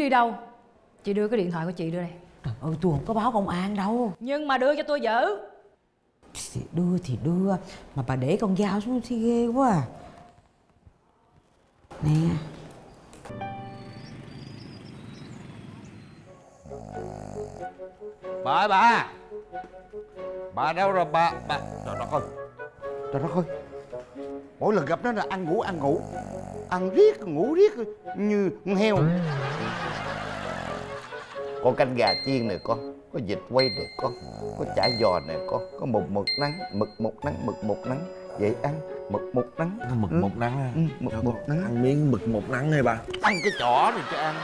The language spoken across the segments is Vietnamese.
đi đâu? Chị đưa cái điện thoại của chị đưa đây. Trời ơi tôi không có báo công an đâu. Nhưng mà đưa cho tôi giữ. Thì Đưa thì đưa Mà bà để con dao xuống thì ghê quá à. Nè. Bà ơi bà. Bà đâu rồi bà? Bà trời đất ơi. Trời đất ơi. Mỗi lần gặp nó là ăn ngủ ăn ngủ. Ăn riết ngủ riết như con heo có canh gà chiên này con có vịt quay này con có chả giò này con có mực mực nắng mực một nắng mực một nắng. Vậy ăn mực một nắng. Mực Ừ. một nắng ha Ừ, mực một nắng. ăn miếng mực một nắng hay bà. Ăn cái chỏ này cho ăn.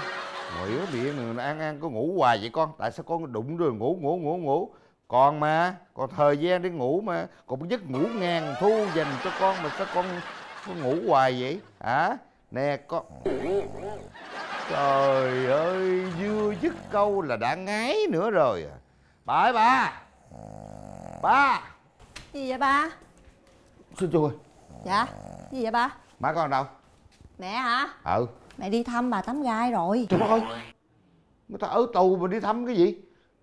Cái miệng này ăn ăn có ngủ hoài vậy con? Tại sao con đụng rồi ngủ ngủ ngủ ngủ? Còn mà còn thời gian để ngủ mà. Còn giấc ngủ ngàn thu dành cho con mà sao con có ngủ hoài vậy? Hả? Nè con trời ơi vừa dứt câu là đã ngái nữa rồi à. Bà ơi bà ba. Gì vậy ba? xin chào Dạ Gì vậy ba? má con đâu? Mẹ hả? ừ. Mẹ đi thăm bà Tắm Gai rồi. Trời ơi. Người ta ở tù mà đi thăm cái gì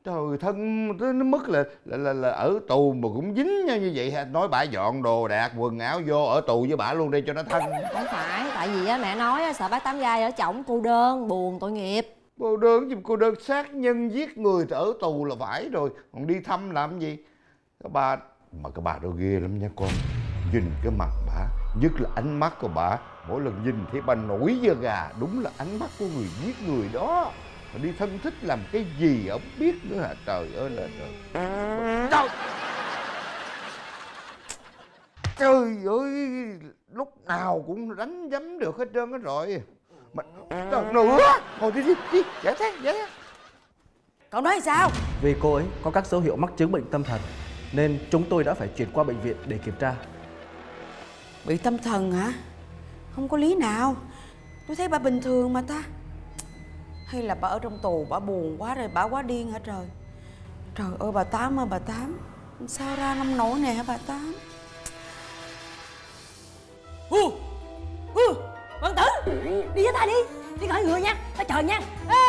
trời thân nó mức là là, là là ở tù mà cũng dính nhau như vậy hả nói bả dọn đồ đạc quần áo vô ở tù với bả luôn đi cho nó thân. Không phải. Tại vì á, mẹ nói á, sợ bác Tám Gai ở chồng cô đơn Buồn tội nghiệp. Cô đơn gì cô đơn sát nhân giết người thì ở tù là phải rồi. Còn đi thăm làm gì? Các bà mà các bà đó ghê lắm nha con. Nhìn cái mặt bà nhất là ánh mắt của bà mỗi lần nhìn thấy bà nổi da gà đúng là ánh mắt của người giết người đó mà đi thân thích làm cái gì ông biết nữa hả? Trời ơi là trời. Trời. Trời ơi lúc nào cũng đánh giấm được hết trơn á rồi. Mà trời nữa. Thôi đi đi đi. Giải thích giải thích Cậu nói sao? Vì cô ấy có các dấu hiệu mắc chứng bệnh tâm thần nên chúng tôi đã phải chuyển qua bệnh viện để kiểm tra. Bị tâm thần hả? Không có lý nào. Tôi thấy bà bình thường mà ta hay là bà ở trong tù bà buồn quá rồi bà quá điên hả trời? Trời ơi bà Tám ơi bà Tám. Sao ra nông nổi nè hả bà Tám? U ừ văn tử đi với ta đi đi gọi người nha ta chờ nha. Ê,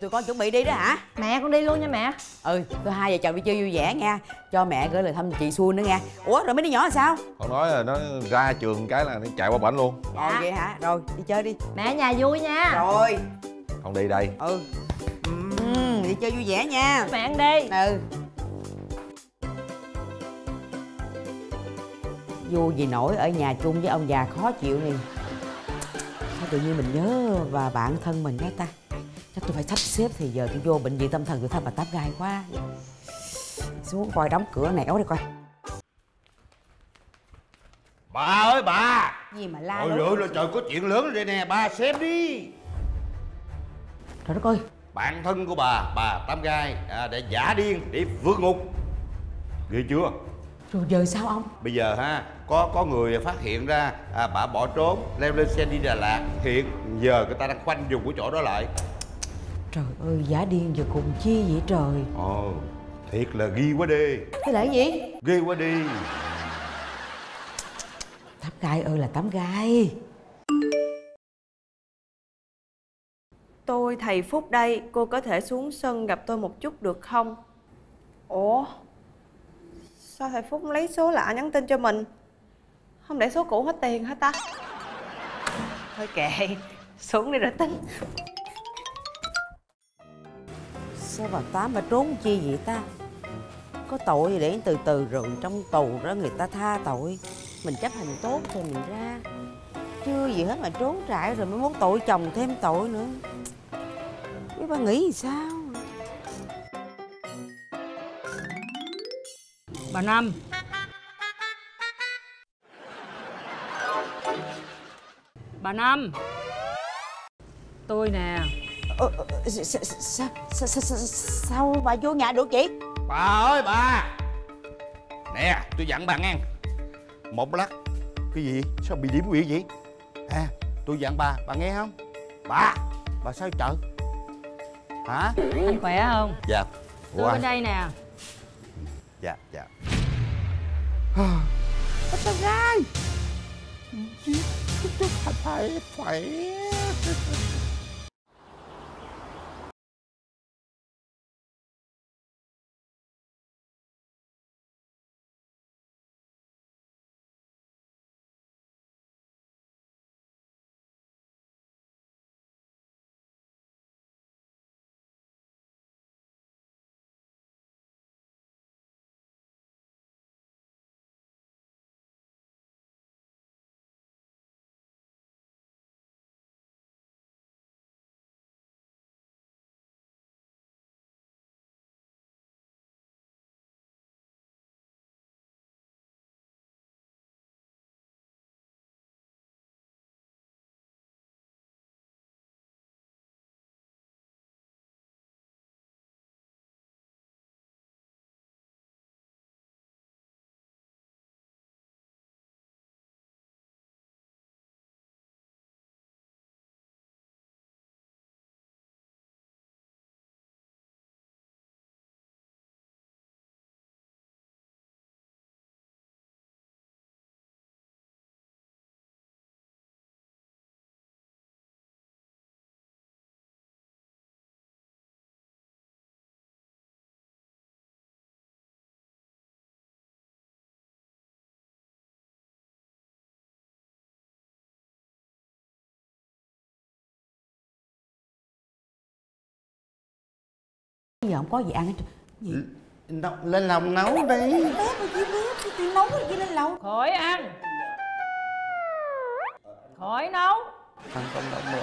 tụi con chuẩn bị đi đó hả? Mẹ con đi luôn nha mẹ. Ừ tôi hai vợ chồng đi chơi vui vẻ nha. Cho mẹ gửi lời thăm chị Xuân nữa nha. Ủa rồi mấy đứa nhỏ là sao? Con nói là nó ra trường cái là nó chạy qua bển luôn. Ồ vậy hả? Rồi đi chơi đi. Mẹ ở nhà vui nha. Rồi. Con đi đây. Ừ. Ừ, Đi chơi vui vẻ nha. Mẹ ăn đi. Ừ. Vui gì nổi ở nhà chung với ông già khó chịu này. Sao tự nhiên mình nhớ và bạn thân mình đó ta Chắc tôi phải sắp xếp thì giờ tôi vô bệnh viện tâm thần tôi thăm bà Tám gai quá. Xuống coi đóng cửa nẻo đi coi. Bà ơi bà! Gì mà la ôi là trời có chuyện lớn rồi đây nè bà xem đi. Trời đất ơi! Bạn thân của bà bà tám gai à, để giả điên để vượt ngục. Ghê chưa? Rồi giờ sao ông? Bây giờ ha có có người phát hiện ra à, bà bỏ trốn leo lên xe đi Đà Lạt. Hiện giờ người ta đang khoanh vùng của chỗ đó lại Trời ơi giả điên giờ cùng chi vậy trời ồ thiệt là ghi quá đi Thế là cái gì ghê quá đi Tám gai ơi là tám gai Tôi thầy Phúc đây, cô có thể xuống sân gặp tôi một chút được không? Ủa? Sao thầy Phúc lấy số lạ nhắn tin cho mình? Không để số cũ hết tiền hả ta? Thôi kệ, xuống đi rồi tính. Sao bà Tám bà trốn chi vậy ta? Có tội gì để từ từ rồi trong tù đó người ta tha tội. Mình chấp hành tốt rồi mình ra. Chưa gì hết mà trốn trại rồi mới muốn tội chồng thêm tội nữa. Biết bà nghĩ thì sao? Bà năm. Bà năm. Tôi nè ờ, sa- sa- sa- sa- sa- sa- Sao bà vô nhà được chị bà ơi bà! Nè tôi dặn bà nghe. Một lát cái gì? Sao bị điểm quyệt vậy? À tôi dặn bà bà nghe không? Bà bà sao chợ? Hả? Anh khỏe không? Dạ. Tôi Ủa, bên đây nè. Dạ dạ. Sao gai phải giờ không có gì ăn hết gì? Nấu- lên lòng nấu đi. mà chi bé tôi tôi nấu rồi chi lên lầu. Khỏi ăn. Khỏi nấu. Ăn không nấu mơ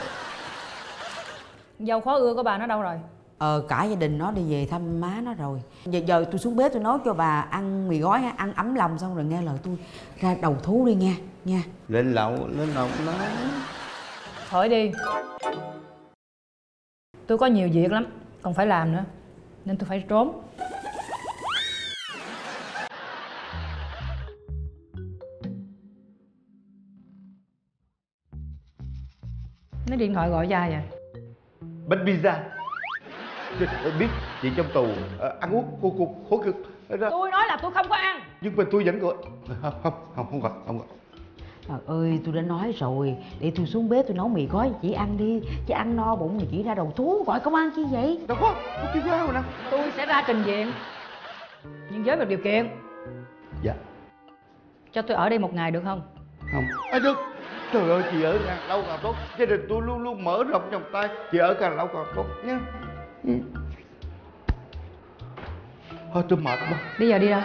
dâu khó ưa của bà nó đâu rồi? Ờ cả gia đình nó đi về thăm má nó rồi. Giờ giờ tôi xuống bếp tôi nấu cho bà ăn mì gói ha, ăn ấm lòng xong rồi nghe lời tôi. Ra đầu thú đi nha nha. Lên lẩu lên lòng nấu. Khỏi đi. Tôi có nhiều việc lắm còn phải làm nữa nên tôi phải trốn. Lấy điện thoại gọi cho ai vậy? bánh pizza. Biết chị trong tù ờ, ăn uống cô cô khổ cực. Tôi nói là tôi không có ăn. Nhưng mà tôi vẫn gọi. Không không không gọi không gọi Trời ơi tôi đã nói rồi. Để tôi xuống bếp tôi nấu mì gói chị ăn đi. Chị ăn no bụng thì chị ra đầu thú Gọi công an chi vậy? Đâu có có cái quá rồi nè. Tôi sẽ ra trình diện. Nhưng với một điều kiện. Dạ. Cho tôi ở đây một ngày được không? không. À, được. Trời ơi chị ở càng lâu càng tốt. Gia đình tôi luôn luôn mở rộng vòng tay. Chị ở càng lâu càng tốt nhé ừ. thôi tôi mệt quá. Bây giờ đi đâu?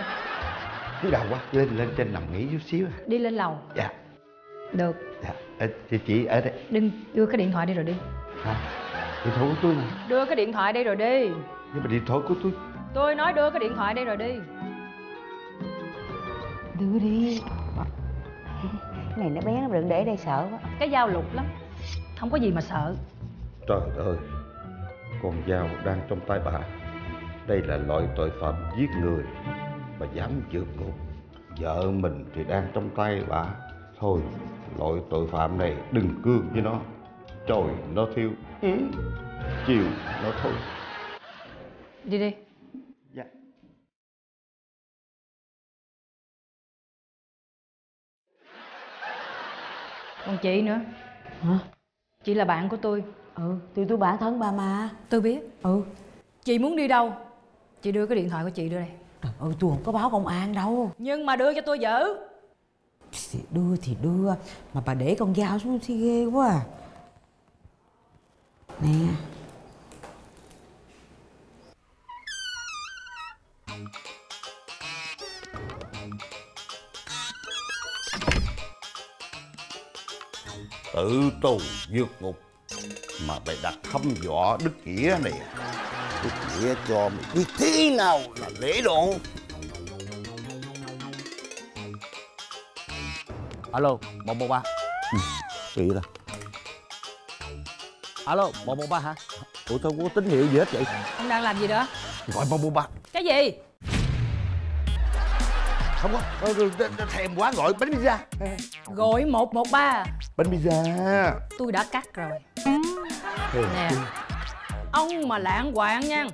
cái đầu quá. Lên lên trên nằm nghỉ chút xíu. Đi lên lầu. Dạ Được. Dạ chị chị ở đây. Đừng đưa cái điện thoại đi rồi đi. Hả? Điện thoại của tôi nè Đưa cái điện thoại đây rồi đi. Nhưng mà điện thoại của tôi Tôi nói đưa cái điện thoại đây rồi đi. Đưa đi. Cái này nó bé nó đừng để đây sợ quá. Cái dao lục lắm. Không có gì mà sợ. Trời ơi, con dao đang trong tay bà. Đây là loại tội phạm giết người mà dám vượt ngục. Vợ mình thì đang trong tay bà. Thôi, loại tội phạm này đừng cương với nó. Trời nó thiêu, ừ. chiều nó thôi. Đi đi. Dạ. Còn chị nữa. Hả? Chị là bạn của tôi. Ừ tôi tôi bản thân bà mà. Tôi biết. Ừ. Chị muốn đi đâu? Chị đưa cái điện thoại của chị đưa đây. Ơi tôi không có báo công an đâu. Nhưng mà đưa cho tôi giữ thì Đưa thì đưa Mà bà để con dao xuống thì ghê quá à. Nè Tự tù vượt ngục, mà mày đặt thăm dọa Đức Nghĩa này. Đức Nghĩa cho mày biết thế nào là lễ độ. Alo một một ba. Kỳ ta. alo một một ba hả? Ủa sao không có tín hiệu gì hết vậy? Ông đang làm gì đó? Gọi một một ba. Cái gì? Không có. Ờ, ờ, ờ, thèm quá gọi bánh pizza. Gọi 113 bánh pizza. Tôi đã cắt rồi. Nè. Ông mà lạng quạng nha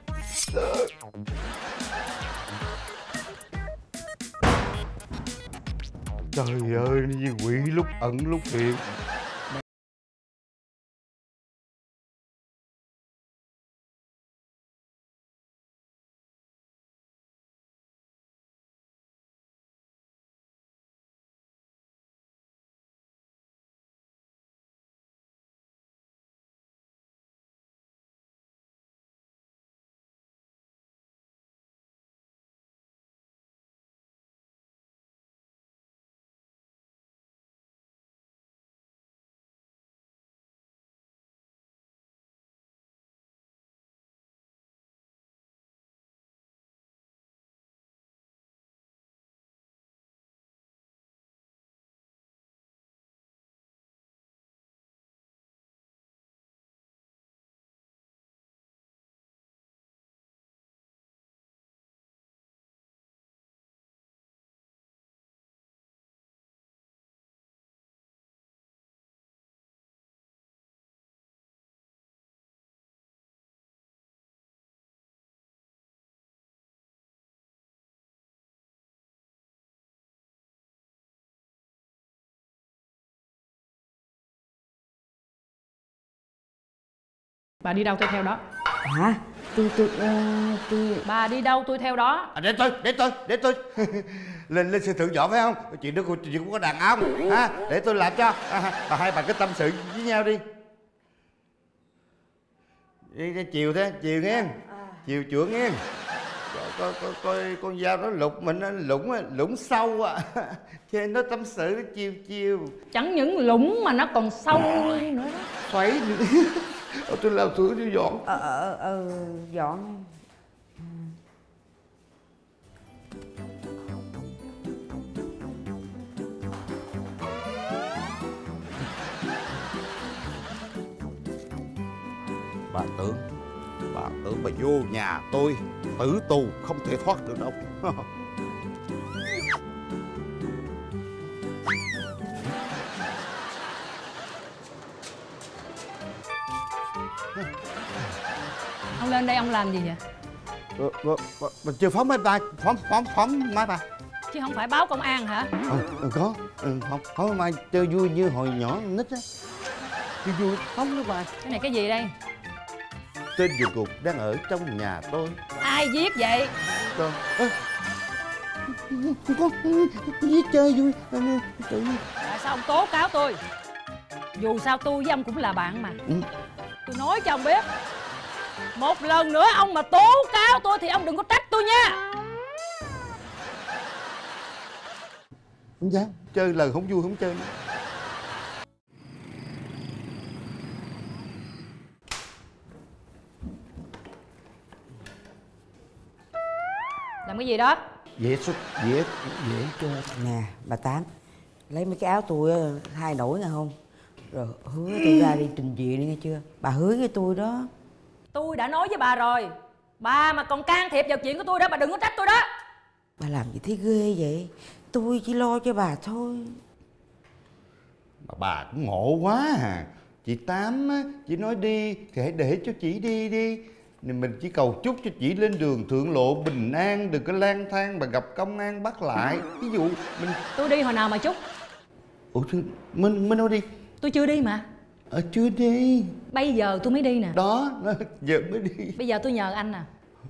trời ơi như quỷ lúc ẩn lúc hiện. Bà đi đâu tôi theo đó? Hả? Tôi tôi ờ, tôi Bà đi đâu tôi theo đó? À, để tôi để tôi để tôi. Lên lên xe thượng võ phải không? Chuyện đó của chuyện của có đàn ông. Ha để tôi làm cho. À, bà hai bà cứ tâm sự với nhau đi. Đi, đi chiều thế chiều nghe. Chiều chữa nghe. Coi coi coi con dao nó lục mình nó lũng lũng sâu à. Cho nó tâm sự nó chiều chiều Chẳng những lũng mà nó còn sâu luôn nữa đó. Xoáy tôi làm thử tôi dọn. Ờ ờ ờ dọn. Bà tưởng bà tưởng bà vô nhà tôi tử tù không thể thoát được đâu lên đây ông làm gì vậy? Ờ, ờ, ờ, Mình chưa phóng máy bay phóng phóng phóng máy bay. Chứ không phải báo công an hả? Ừ, có ừ, không máy bay chơi vui như hồi nhỏ nít á. Chơi vui phóng máy bay. Cái này cái gì đây? Tên địa ngục đang ở trong nhà tôi. Ai viết vậy? Ơ, không có viết chơi vui tự Tại sao ông tố cáo tôi? Dù sao tôi với ông cũng là bạn mà. Ừ. Tôi nói cho ông biết Một lần nữa ông mà tố cáo tôi Thì ông đừng có trách tôi nha. Không dám chơi lần không vui không chơi nữa. Làm cái gì đó? Dễ xuất dễ dễ chơi nè bà tám. Lấy mấy cái áo tôi á, thay đổi nghe không? Rồi hứa tôi ra đi trình diện đi nghe chưa? Bà hứa với tôi đó Tôi đã nói với bà rồi. Bà mà còn can thiệp vào chuyện của tôi đó Bà đừng có trách tôi đó. Bà làm gì thấy ghê vậy? Tôi chỉ lo cho bà thôi. Mà bà cũng ngộ quá à. Chị tám á chị nói đi thì hãy để cho chị đi đi. Nên mình chỉ cầu chúc cho chị lên đường thượng lộ bình an đừng có lang thang mà gặp công an bắt lại. Ví dụ mình Tôi đi hồi nào mà chút ủa chứ mình mình đâu đi? Tôi chưa đi mà ở chưa đi. Bây giờ tôi mới đi nè. Đó giờ mới đi. Bây giờ tôi nhờ anh nè.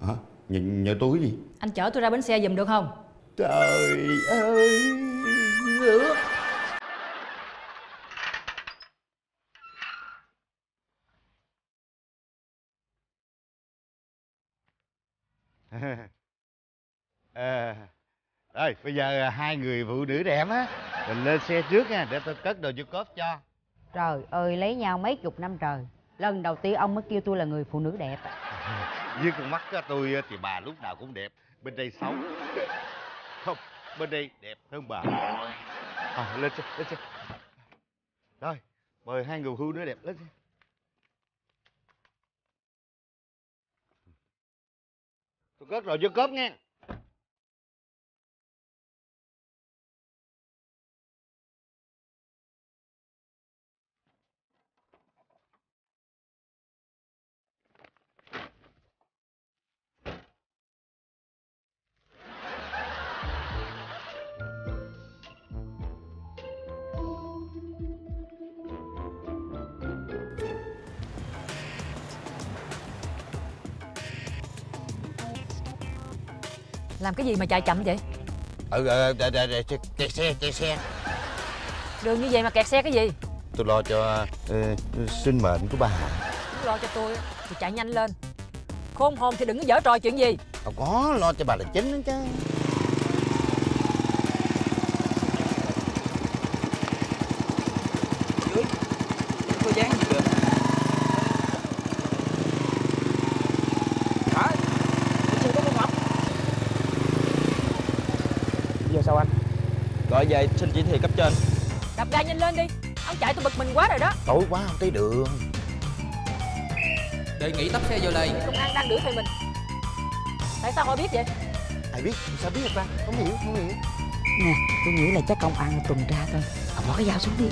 Hả? Nhờ, nhờ tôi cái gì? Anh chở tôi ra bến xe giùm được không? Trời ơi. Nước à, rồi bây giờ à, hai người phụ nữ đẹp á mình lên xe trước nha để tôi cất đồ vô cốp cho trời ơi lấy nhau mấy chục năm trời. Lần đầu tiên ông mới kêu tôi là người phụ nữ đẹp. Với con mắt á, tôi thì bà lúc nào cũng đẹp. Bên đây xấu. Không bên đây đẹp hơn bà. À, lên xe lên xe. Rồi mời hai người hưu nữa đẹp lên xe. Tôi cất rồi chưa cốp nghe. Làm cái gì mà chạy chậm vậy? Ừ ờ ờ, ờ, chạy xe chạy xe. Đường như vậy mà kẹt xe cái gì? Tôi lo cho ờ, sinh mệnh của bà. Cứ lo cho tôi thì chạy nhanh lên. Khôn hồn thì đừng có dở trò chuyện gì. Đâu có lo cho bà là chính đó chứ có dáng gì kìa hả xe có con ngọc giờ sao anh về xin chỉ thị cấp trên. Đạp ga nhanh lên đi. Ông chạy tôi bực mình quá rồi đó. Tối quá không thấy đường. Đề nghị tấp xe vô lề Công an đang đuổi theo mình. Tại sao họ biết vậy? Ai biết? Sao biết ta? Không hiểu không hiểu. Nè tôi nghĩ là chắc công an tuần tra thôi. Ông bỏ cái dao xuống đi.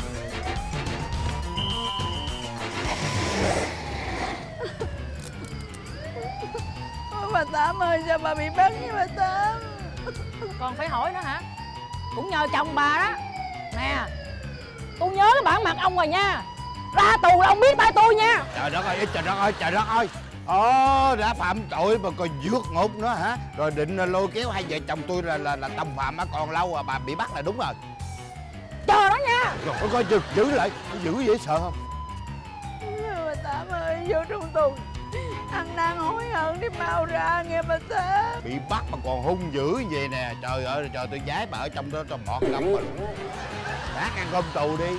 Bà Tám ơi sao bà bị bắt với bà Tám? Còn phải hỏi nữa hả Cũng nhờ chồng bà đó Nè Tôi nhớ cái bản mặt ông rồi nha Ra tù là ông biết tay tôi nha trời đất ơi trời đất ơi trời đất ơi Ồ, đã phạm tội mà còn vượt ngục nữa hả? Rồi định lôi kéo hai vợ chồng tôi là là, là tòng phạm á, còn lâu à bà bị bắt là đúng rồi. Chờ đó nha Rồi coi coi giữ, giữ lại, giữ dễ sợ không? Bà Tám ơi vô trong tù Ăn năn hối hận đi mau ra nghe bà Tám Bị bắt mà còn hung dữ như vậy nè. Trời ơi, trời tôi giái bà ở trong đó cho mọt lắm rồi. Đã ăn cơm tù đi.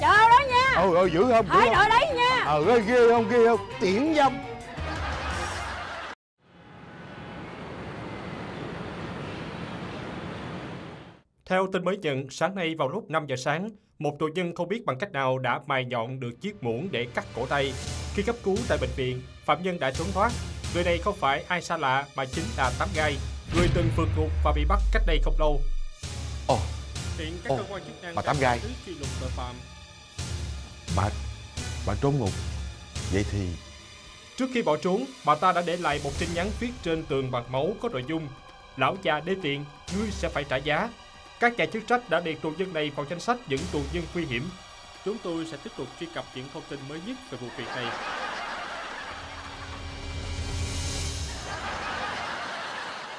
Chờ đó nha Ừ, ừ, giữ không? Không? đợi đấy nha Ờ, ghê, ghê không, ghê không? Tiễn dông. Theo tin mới nhận, sáng nay vào lúc 5 giờ sáng, một tù nhân không biết bằng cách nào đã mài nhọn được chiếc muỗng để cắt cổ tay. Khi cấp cứu tại bệnh viện, phạm nhân đã trốn thoát. Người này không phải ai xa lạ mà chính là Tám Gai, người từng vượt ngục và bị bắt cách đây không lâu. Ồ, Hiện các Ồ, cơ quan chức năng bà đang Tám Gai. tứ truy lùng tội phạm. bà, bà trốn ngục. Vậy thì Trước khi bỏ trốn, bà ta đã để lại một tin nhắn viết trên tường bằng máu có nội dung Lão già đê tiện, ngươi sẽ phải trả giá. Các nhà chức trách đã liệt tù nhân này vào danh sách những tù nhân nguy hiểm. Chúng tôi sẽ tiếp tục truy cập những thông tin mới nhất về vụ việc này.